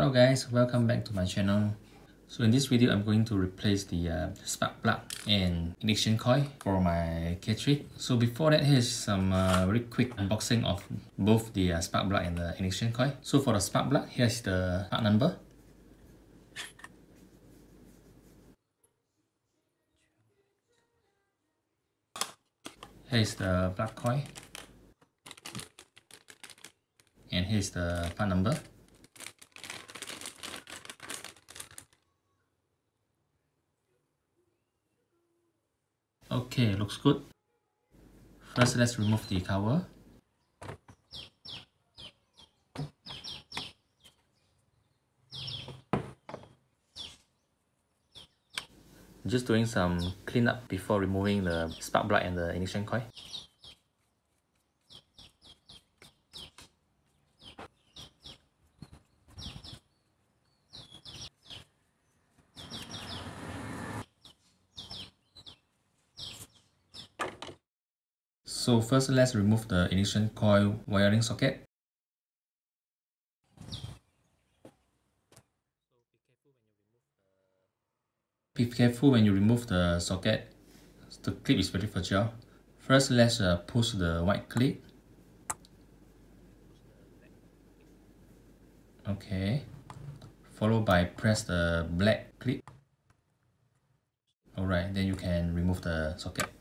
Hello guys, welcome back to my channel. So in this video, I'm going to replace the uh, spark plug and ignition coil for my K3. So before that, here's some uh, very quick unboxing of both the uh, spark plug and the ignition coil. So for the spark plug, here's the part number. Here's the plug coil. And here's the part number. Okay, looks good. First, let's remove the cover. Just doing some cleanup before removing the spark plug and the ignition coil. So first let's remove the ignition coil wiring socket. Be careful when you remove the socket. The clip is very fragile. First let's uh, push the white clip. Okay. Followed by press the black clip. Alright, then you can remove the socket.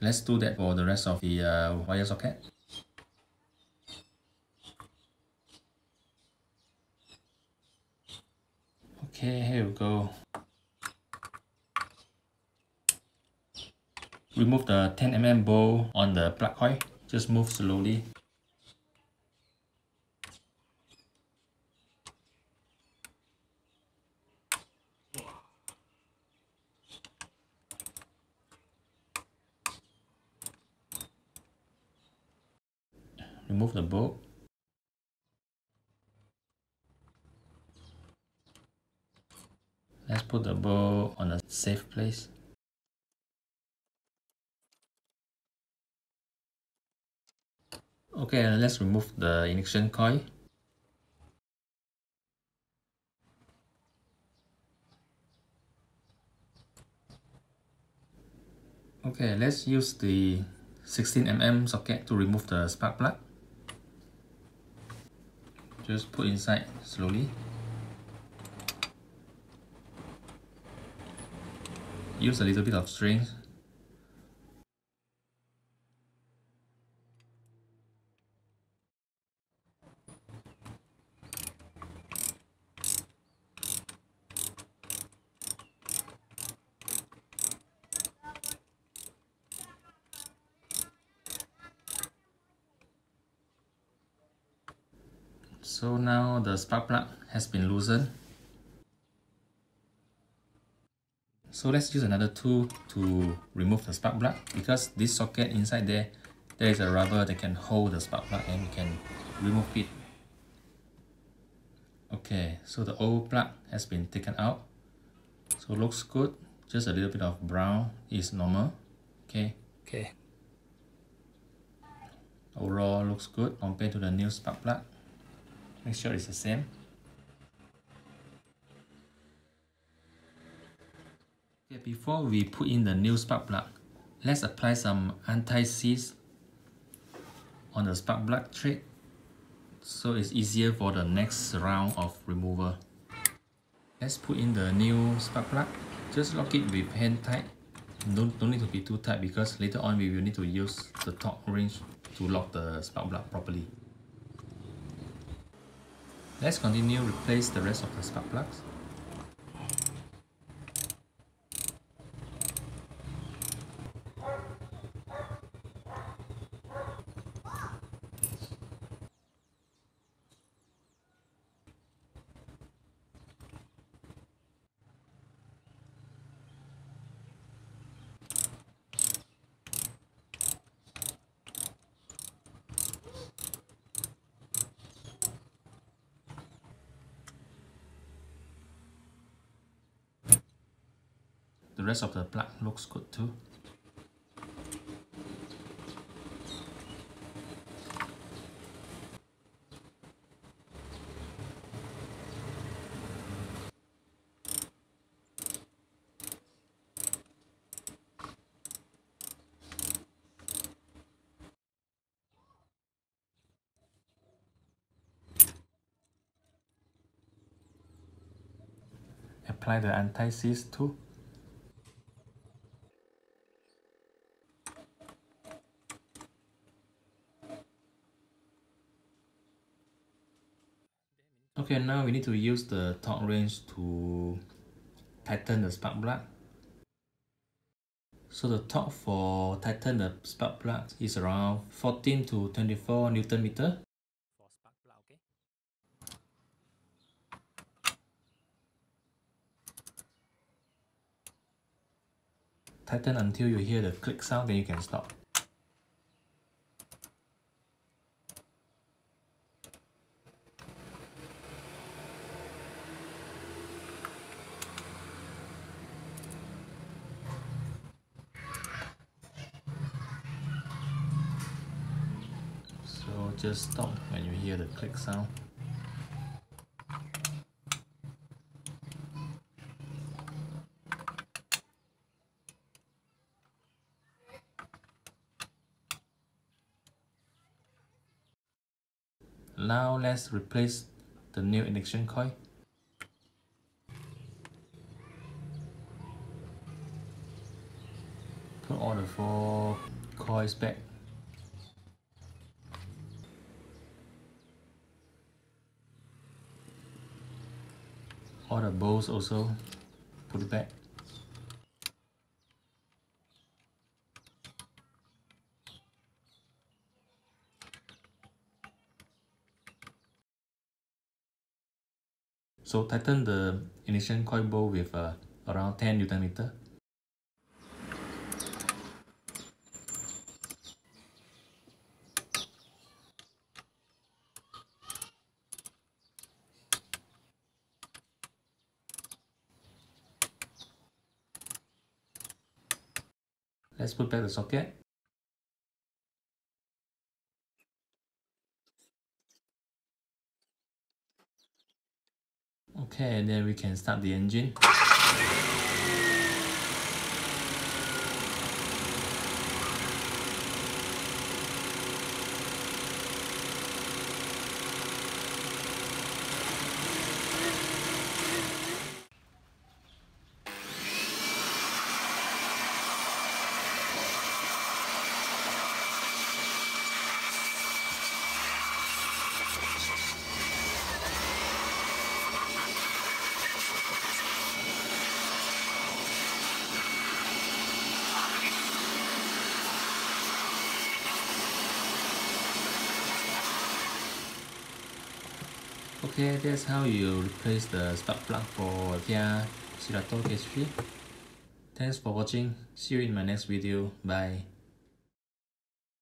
Let's do that for the rest of the uh, wire socket. Okay, here we go. Remove the 10mm bowl on the plug coil. Just move slowly. Remove the bolt let's put the bolt on a safe place. Okay let's remove the ignition coil. Okay let's use the 16mm socket to remove the spark plug just put inside slowly. Use a little bit of string So now the spark plug has been loosened. So let's use another tool to remove the spark plug because this socket inside there, there is a rubber that can hold the spark plug and we can remove it. Okay, so the old plug has been taken out. So looks good. Just a little bit of brown is normal. Okay. Okay. Overall looks good compared to the new spark plug. Make sure it's the same. Okay, before we put in the new spark plug, let's apply some anti-seize on the spark plug thread so it's easier for the next round of removal. Let's put in the new spark plug. Just lock it with hand tight. Don't, don't need to be too tight because later on we will need to use the torque wrench to lock the spark plug properly. Let's continue replace the rest of the spark plugs. rest of the black looks good too. apply the anti-seize too. Okay, now we need to use the torque wrench to tighten the spark plug. So the torque for tighten the spark plug is around 14 to 24 Newton meter. Tighten until you hear the click sound, then you can stop. Just stop when you hear the click sound. Now let's replace the new ignition coil. Put all the four coils back all the bowls also put it back. So tighten the ignition coil bowl with uh, around 10 Newton Let's put back the socket. Okay, and then we can start the engine. Okay, that's how you replace the spark plug for Kia Cerato K3. Thanks for watching. See you in my next video. Bye.